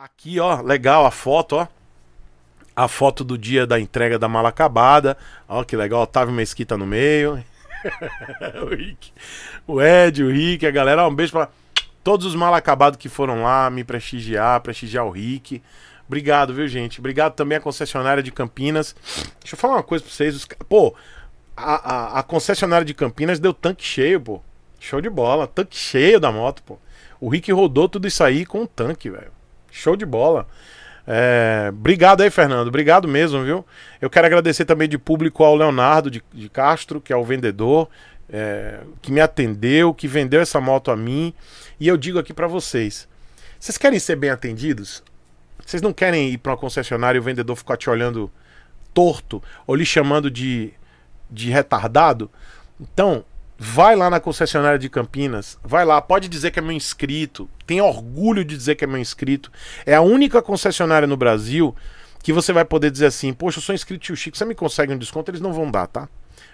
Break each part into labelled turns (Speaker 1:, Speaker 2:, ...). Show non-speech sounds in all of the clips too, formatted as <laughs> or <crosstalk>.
Speaker 1: Aqui, ó, legal a foto, ó. A foto do dia da entrega da mala acabada. Ó, que legal, Otávio Mesquita no meio. <laughs> o, Rick, o Ed, o Rick, a galera. Ó, um beijo pra todos os mal acabados que foram lá me prestigiar, prestigiar o Rick. Obrigado, viu, gente? Obrigado também à concessionária de Campinas. Deixa eu falar uma coisa pra vocês. Os... Pô, a, a, a concessionária de Campinas deu tanque cheio, pô. Show de bola. Tanque cheio da moto, pô. O Rick rodou tudo isso aí com um tanque, velho. Show de bola. É, obrigado aí, Fernando. Obrigado mesmo, viu? Eu quero agradecer também de público ao Leonardo de, de Castro, que é o vendedor, é, que me atendeu, que vendeu essa moto a mim. E eu digo aqui para vocês: vocês querem ser bem atendidos? Vocês não querem ir para uma concessionária e o vendedor ficar te olhando torto ou lhe chamando de, de retardado? Então, Vai lá na concessionária de Campinas, vai lá, pode dizer que é meu inscrito, tem orgulho de dizer que é meu inscrito. É a única concessionária no Brasil que você vai poder dizer assim: Poxa, eu sou inscrito Tio Chico, você me consegue um desconto? Eles não vão dar, tá?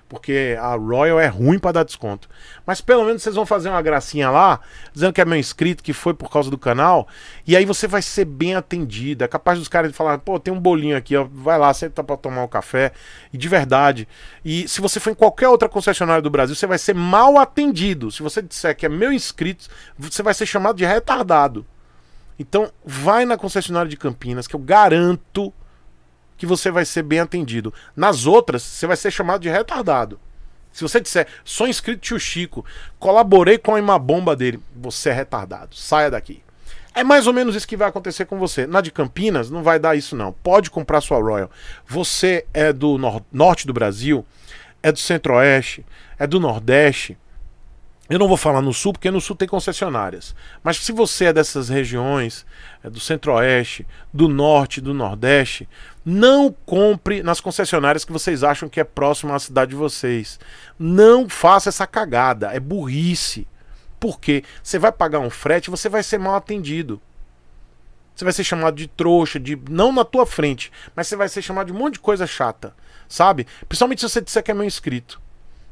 Speaker 1: Porque a Royal é ruim para dar desconto. Mas pelo menos vocês vão fazer uma gracinha lá, dizendo que é meu inscrito, que foi por causa do canal, e aí você vai ser bem atendido. É capaz dos caras de falar, pô, tem um bolinho aqui, ó, vai lá, senta para tomar um café, e de verdade. E se você for em qualquer outra concessionária do Brasil, você vai ser mal atendido. Se você disser que é meu inscrito, você vai ser chamado de retardado. Então, vai na concessionária de Campinas, que eu garanto que você vai ser bem atendido. Nas outras, você vai ser chamado de retardado. Se você disser, sou inscrito tio Chico, colaborei com a imabomba dele, você é retardado. Saia daqui. É mais ou menos isso que vai acontecer com você. Na de Campinas, não vai dar isso, não. Pode comprar sua Royal. Você é do nor norte do Brasil, é do centro-oeste, é do nordeste. Eu não vou falar no sul, porque no sul tem concessionárias. Mas se você é dessas regiões, é do centro-oeste, do norte, do nordeste, não compre nas concessionárias que vocês acham que é próximo à cidade de vocês. Não faça essa cagada, é burrice. Porque você vai pagar um frete, você vai ser mal atendido. Você vai ser chamado de trouxa, de não na tua frente, mas você vai ser chamado de um monte de coisa chata, sabe? Principalmente se você disser que é meu inscrito.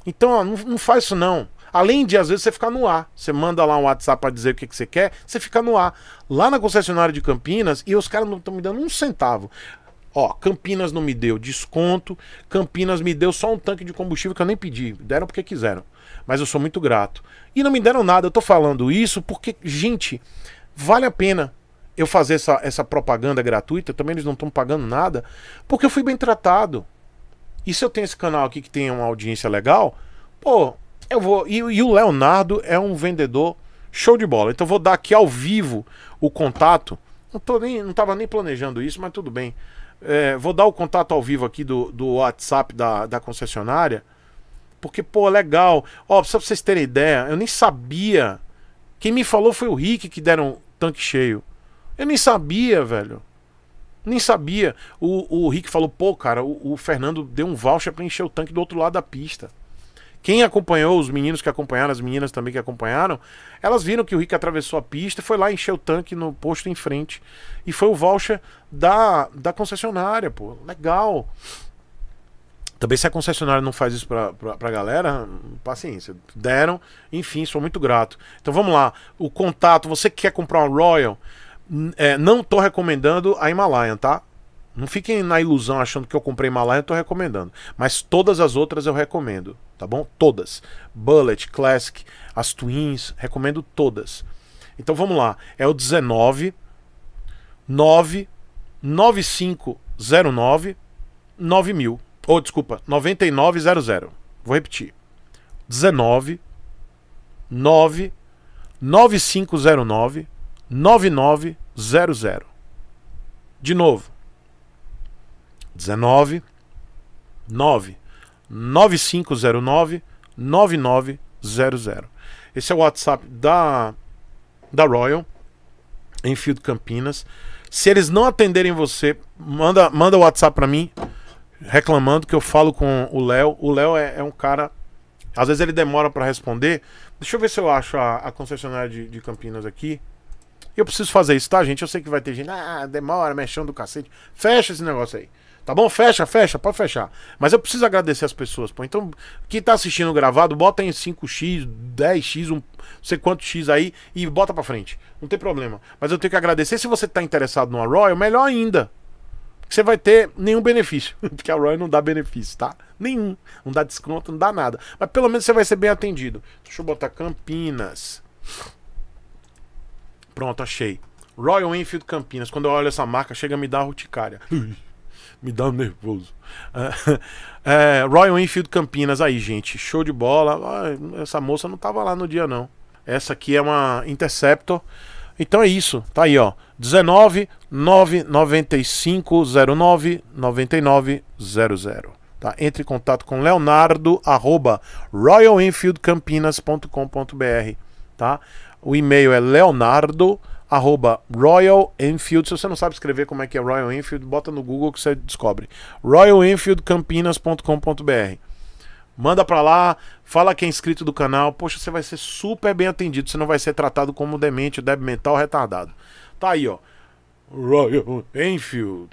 Speaker 1: Então, ó, não, não faz isso não. Além de, às vezes, você ficar no ar. Você manda lá um WhatsApp para dizer o que, que você quer, você fica no ar. Lá na concessionária de Campinas, e os caras não estão me dando um centavo. Ó, Campinas não me deu desconto, Campinas me deu só um tanque de combustível que eu nem pedi, deram porque quiseram. Mas eu sou muito grato. E não me deram nada, eu tô falando isso porque, gente, vale a pena eu fazer essa, essa propaganda gratuita, também eles não estão pagando nada, porque eu fui bem tratado. E se eu tenho esse canal aqui que tem uma audiência legal, pô, eu vou. E, e o Leonardo é um vendedor show de bola. Então eu vou dar aqui ao vivo o contato. Não, tô nem, não tava nem planejando isso, mas tudo bem. É, vou dar o contato ao vivo aqui do, do WhatsApp da, da concessionária. Porque, pô, legal. Ó, só pra vocês terem ideia, eu nem sabia. Quem me falou foi o Rick que deram tanque cheio. Eu nem sabia, velho. Nem sabia. O, o Rick falou, pô, cara, o, o Fernando deu um voucher para encher o tanque do outro lado da pista. Quem acompanhou, os meninos que acompanharam, as meninas também que acompanharam, elas viram que o Rick atravessou a pista, foi lá encher o tanque no posto em frente. E foi o voucher da, da concessionária, pô. Legal. Também se a concessionária não faz isso pra, pra, pra galera, paciência. Deram, enfim, sou muito grato. Então vamos lá. O contato, você que quer comprar uma Royal, é, não tô recomendando a Himalayan, tá? Não fiquem na ilusão achando que eu comprei Himalaia, eu tô recomendando. Mas todas as outras eu recomendo, tá bom? Todas. Bullet, Classic, as Twins, recomendo todas. Então vamos lá. É o 19 9 9509 9000. Ou oh, desculpa, 9900. Vou repetir. 19 9 9509 9900. De novo. 19 9 9509 9900. Esse é o WhatsApp da da Royal em Field Campinas. Se eles não atenderem você, manda manda o WhatsApp para mim reclamando que eu falo com o Léo. O Léo é, é, um cara às vezes ele demora para responder. Deixa eu ver se eu acho a, a concessionária de, de Campinas aqui. Eu preciso fazer isso, tá, gente? Eu sei que vai ter gente, ah, demora, mexendo do cacete. Fecha esse negócio aí. Tá bom? Fecha, fecha, pode fechar. Mas eu preciso agradecer as pessoas, pô. Então, quem tá assistindo gravado, bota em 5x, 10x, um, não sei quanto X aí e bota pra frente. Não tem problema. Mas eu tenho que agradecer. Se você tá interessado numa Royal, melhor ainda. Você vai ter nenhum benefício. <laughs> Porque a Royal não dá benefício, tá? Nenhum. Não dá desconto, não dá nada. Mas pelo menos você vai ser bem atendido. Deixa eu botar Campinas. Pronto, achei. Royal Enfield Campinas. Quando eu olho essa marca, chega a me dar urticária. Me dá um nervoso. É, é, Royal Enfield Campinas aí, gente. Show de bola. Ah, essa moça não tava lá no dia, não. Essa aqui é uma Interceptor. Então é isso. Tá aí, ó. 19 995 09 9900. Tá? Entre em contato com Leonardo arroba royalenfieldcampinas.com.br. Tá? O e-mail é leonardo arroba Royal Enfield. Se você não sabe escrever como é que é Royal Enfield, bota no Google que você descobre. royalenfieldcampinas.com.br. Manda pra lá, fala que é inscrito do canal. Poxa, você vai ser super bem atendido. Você não vai ser tratado como demente, débil mental, retardado. Tá aí, ó. Royal Enfield.